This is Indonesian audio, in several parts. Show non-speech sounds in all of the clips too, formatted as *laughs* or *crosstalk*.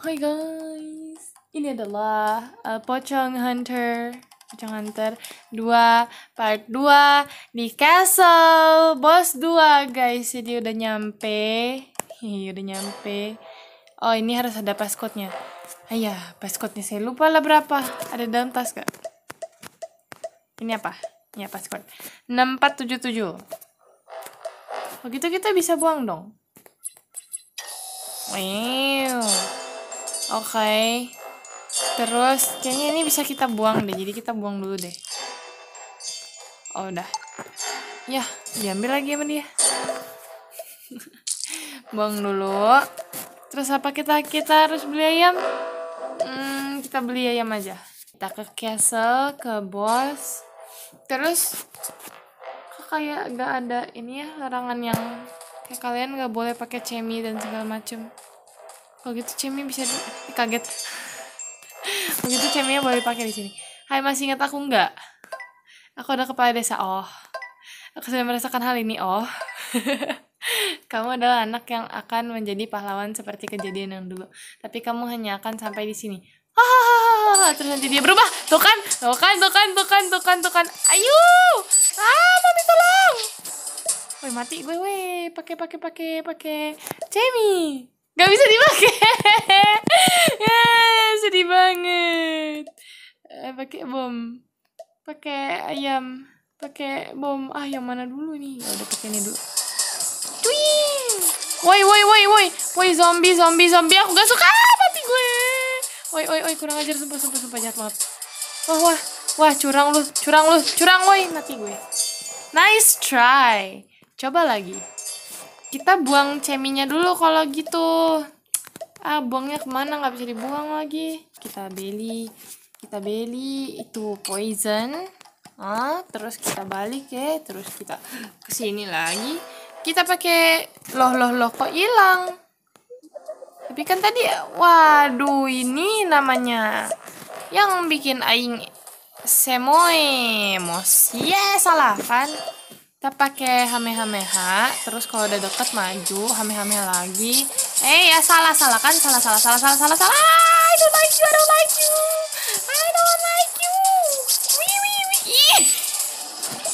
Hai guys, ini adalah uh, Pocong Hunter Pocong Hunter 2 part 2 di castle. Boss 2 guys. Jadi udah nyampe. Hi, udah nyampe. Oh ini harus ada passcode-nya. Ayah passcode-nya. Saya lupa lah berapa. Ada dalam tas gak ini apa? Ini ya passcode 6477 begitu kita bisa buang dong. Wow Oke. Terus kayaknya ini bisa kita buang deh. Jadi kita buang dulu deh. Oh, udah. Ya, diambil lagi sama dia. *laughs* buang dulu. Terus apa kita kita harus beli ayam? Hmm, kita beli ayam aja. Kita ke castle, ke bos. Terus kok kayak gak ada ini ya larangan yang kayak kalian gak boleh pakai cemi dan segala macem kalau gitu cemi bisa di... kaget. Kalau gitu ceminya boleh pakai di sini. Hai masih ingat aku nggak? Aku ada kepala desa oh. Aku sudah merasakan hal ini oh. *laughs* Kamu adalah anak yang akan menjadi pahlawan seperti kejadian yang dulu. Tapi kamu hanya akan sampai di sini. Terus nanti dia berubah. Tuh kan tuh kan tuh kan tuh kan tuh kan tuh kan. Ayo ah mami tolong! Woi mati gue weh pakai pakai pakai pakai. Cemi Gak bisa dipakai. *laughs* ya, sedih banget. Eh, pakai bom. Pakai ayam. Pakai bom. Ah, yang mana dulu nih? Ya udah pakai ini dulu. Twing. Woi, woi, woi, woi. Woi, zombie, zombie, zombie. Aku gak suka. Mati gue. Woi, woi, woi, kurang ajar sumpah, sumpah, sumpah jahat banget. Wah, wah. Wah, curang lu, curang lu, curang woi, mati gue. Nice try. Coba lagi kita buang ceminya dulu kalau gitu. Ah buangnya ke mana? Nggak bisa dibuang lagi. Kita beli kita beli itu poison. Ah terus kita balik ya terus kita ke sini lagi. Kita pakai loh loh loh kok hilang. Tapi kan tadi waduh ini namanya yang bikin aing semoy mos. Ya salah kan kita pakai hamehameha terus kalau udah deket maju hamehameha lagi. Eh ya salah salah kan? Salah salah salah salah salah salah I don't like you I don't like you. I don't like you. Wih wih wih.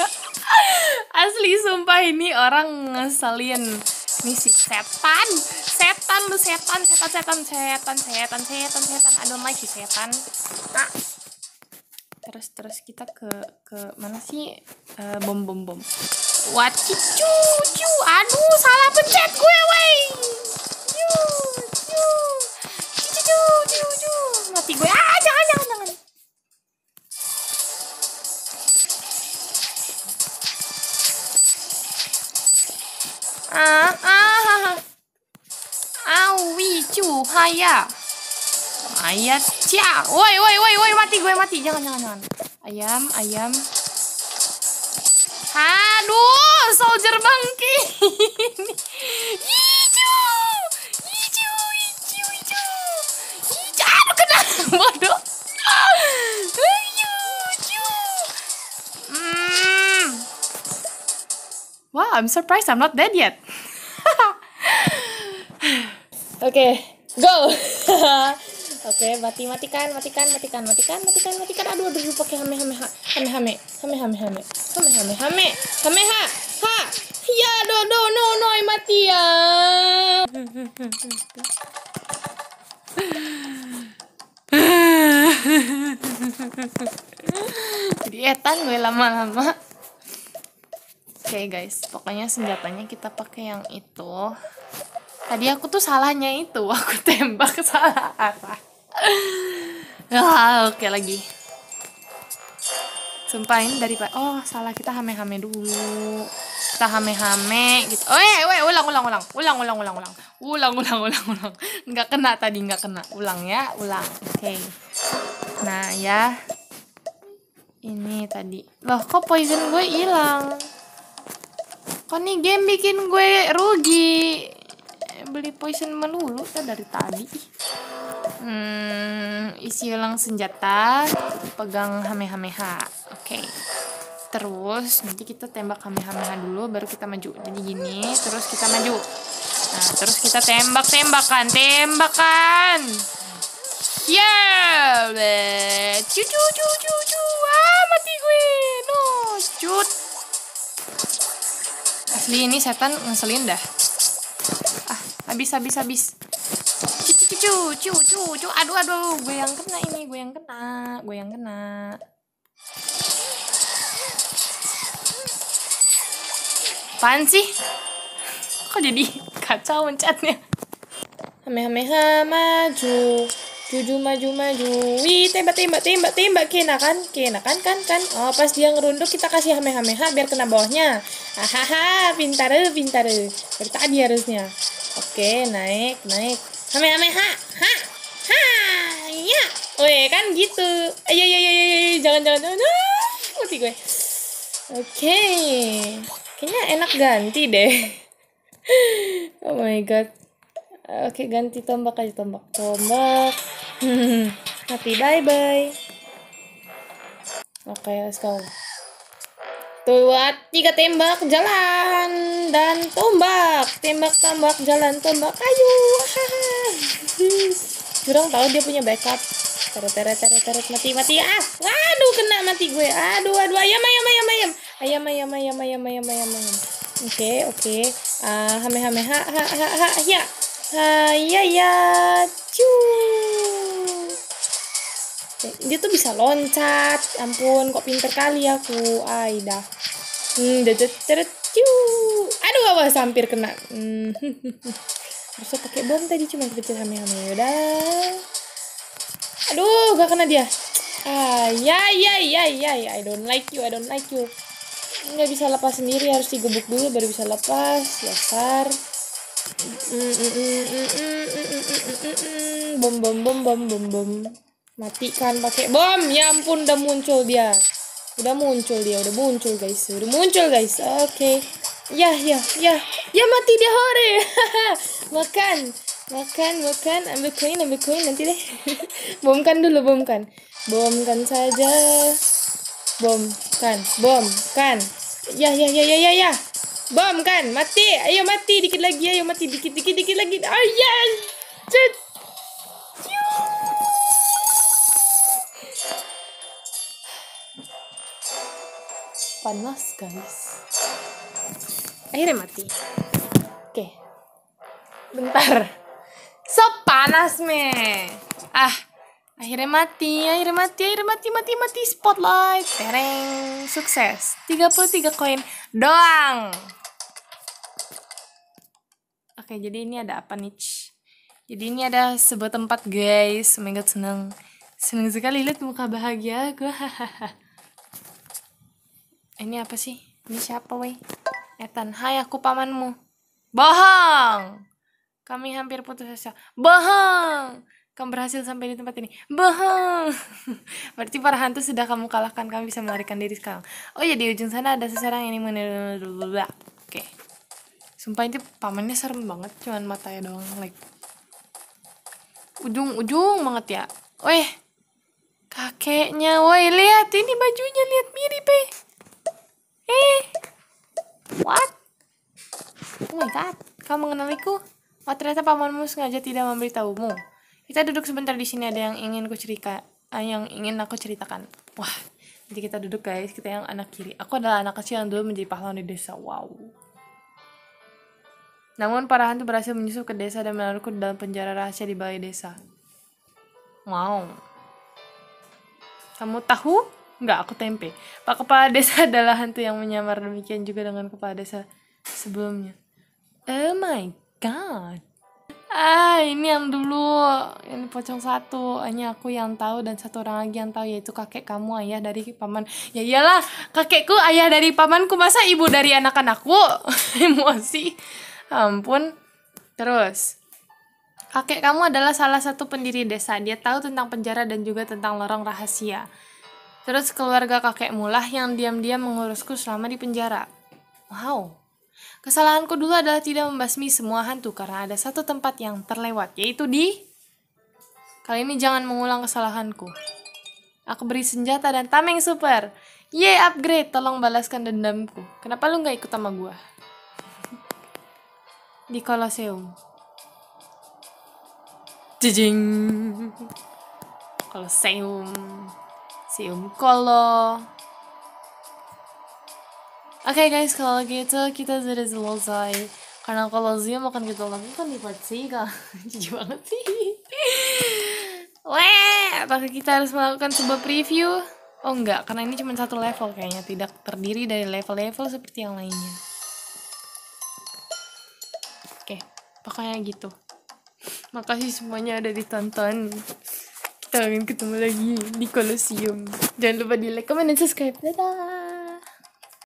*laughs* Asli sumpah ini orang ngeselin. Nih si setan. Setan lu setan setan setan setan setan setan setan. I don't like you setan. Ah terus terus kita ke ke mana sih? Uh, bom bom bom what cu. Aduh salah pencet gue wey. Mati gue. Ah jangan jangan jangan. Ah ah awi cu. Haya ayat cia woi woi woi woi mati gue mati. Jangan jangan jangan. Ayam ayam. Aduh soldier bangki *laughs* hijau. Hijau hijau hijau. Hijau. Aduh kena. *laughs* Bodoh. Hmm. Wow, I'm surprised I'm not dead yet. *laughs* Okay, go. Oke, mati matikan, matikan, matikan, matikan, matikan, matikan. Aduh, aduh, pakai hame hame ha, hame hame, hame hame hame, hame hame hame, hame ha, ha. Ya, do do no no, mati ya. Jadi etan gue lama-lama. Oke okay, guys, pokoknya senjatanya kita pakai yang itu. Tadi aku tuh salahnya itu, *laughs* aku tembak salah arah *laughs* ah, oke okay, lagi. Sumpahin dari Pak. Oh, salah kita hame-hame dulu. Kita hame-hame gitu. Oh, eh, weh, ulang, ulang, ulang. Ulang, ulang, ulang, ulang. Ulang, ulang, ulang, ulang. Enggak kena tadi, enggak kena. Ulang ya, ulang. Oke. Okay. Nah, ya. Ini tadi. Loh, kok poison gue hilang? Kok nih game bikin gue rugi? Beli poison melulu dari tadi. Hmm, isi ulang senjata, pegang hamehameha. Oke. Okay. Terus nanti kita tembak hamehameha dulu, baru kita maju. Jadi gini, terus kita maju. Nah, terus kita tembak-tembakan, tembakan. Yeah, cucu cucu cucu, ah mati gue, no, cut. Asli ini setan ngeselin dah. Ah, habis habis habis. Cucu cucu cucu aduh aduh, gue yang kena ini, gue yang kena, gue yang kena. Apaan sih? Kok jadi kacau mencatnya? Hamehameha maju. Juju maju maju. Wih tembak tembak tembak tembak. Kena kan Kena kan kan. Kan Oh pas dia ngerunduk kita kasih hamehameha biar kena bawahnya. Hahaha pintar pintar. Dari tadi harusnya. Oke naik naik Hamehameha Ha Ha Ya Weh kan gitu Ayo ayo ayo ayo jangan jangan jangan Mati gue Oke Kayaknya enak ganti deh *laughs* Oh my god Oke, ganti tombak aja tombak. Tombak. *laughs* Mati bye bye. Oke, let's go. Tuh, tiga tembak jalan dan tombak, tembak tombak jalan tombak kayu. Jurang tahu dia punya backup. Teret teret teret teret mati mati ah. Waduh kena mati gue. Aduh aduh ayam ayam ayam ayam. Ayam ayam ayam ayam ayam ayam ayam. Oke oke. Ah hame hame ha ha ha ha ya. Ha ya ya. Cu. Eh, dia tuh bisa loncat. Ampun kok pinter kali aku. Aida. Hmm, deret teret cu. Aduh awas hampir kena. Hmm. *laughs* harusnya pakai bom tadi cuma kecil hame hame udah. Aduh gak kena dia. Ah ya ya ya ya ya. I don't like you I don't like you. Nggak bisa lepas sendiri harus digebuk dulu baru bisa lepas dasar bom bom bom bom bom bom. Matikan pakai bom. Ya ampun udah muncul dia. Udah muncul dia udah muncul guys. Udah muncul guys. Oke. okay. Ya ya ya ya mati dia hore *laughs* makan makan makan ambil koin ambil koin nanti deh *laughs* bomkan dulu bomkan bomkan saja bomkan bomkan ya ya ya ya ya ya Bom kan? Mati. Ayo mati dikit lagi. Ayo mati dikit dikit dikit lagi. Oh yes. Cet. Panas guys. Akhirnya mati. Oke. Bentar. So panas me. Ah. Akhirnya mati, akhirnya mati, akhirnya mati, mati, mati, spotlight, tereng, sukses, 33 koin doang. Oke, jadi ini ada apa nih? Jadi ini ada sebuah tempat guys, oh my god seneng, seneng sekali lihat muka bahagia gue, *laughs* ini apa sih? Ini siapa weh? Ethan, hai aku pamanmu. Bohong! Kami hampir putus asa. Bohong! kamu berhasil sampai di tempat ini. Bohong. *laughs* Berarti para hantu sudah kamu kalahkan. Kami bisa melarikan diri sekarang. Oh ya di ujung sana ada seseorang yang ingin Oke. Okay. Sumpah ini pamannya serem banget. Cuman matanya doang. Like ujung-ujung banget ya. Weh. Kakeknya. Woi lihat ini bajunya lihat mirip eh. Eh. What? Oh my god. Kamu mengenaliku? Oh ternyata pamanmu sengaja tidak memberitahumu. Kita duduk sebentar di sini ada yang ingin ku cerita, uh, yang ingin aku ceritakan. Wah, jadi kita duduk guys, kita yang anak kiri. Aku adalah anak kecil yang dulu menjadi pahlawan di desa. Wow. Namun para hantu berhasil menyusup ke desa dan menaruhku dalam penjara rahasia di balai desa. Wow. Kamu tahu? Enggak, aku tempe. Pak Kepala Desa *laughs* adalah hantu yang menyamar demikian juga dengan Kepala Desa sebelumnya. Oh my god. Ah ini yang dulu. Ini pocong satu. Hanya aku yang tahu dan satu orang lagi yang tahu yaitu kakek kamu ayah dari paman. Ya iyalah kakekku ayah dari pamanku. Masa ibu dari anak-anakku *laughs* emosi. Ampun. Terus kakek kamu adalah salah satu pendiri desa. Dia tahu tentang penjara dan juga tentang lorong rahasia terus keluarga kakekmu lah yang diam-diam mengurusku selama di penjara wow Kesalahanku dulu adalah tidak membasmi semua hantu karena ada satu tempat yang terlewat, yaitu di... Kali ini jangan mengulang kesalahanku. Aku beri senjata dan tameng super. Yeay, upgrade. Tolong balaskan dendamku. Kenapa lu nggak ikut sama gua? Di Colosseum. Jijing. Colosseum Seum Kolo Oke okay guys, kalau gitu kita sudah selesai. Karena Colosseum akan kita lakukan di part 3. *laughs* Jijik banget sih. Weh, apakah kita harus melakukan sebuah preview? Oh enggak, karena ini cuma satu level kayaknya, tidak terdiri dari level-level seperti yang lainnya. Oke, pokoknya gitu. *laughs* Makasih semuanya ada ditonton. Akan ketemu lagi di Colosseum. Jangan lupa di like, comment, dan subscribe. Dadah!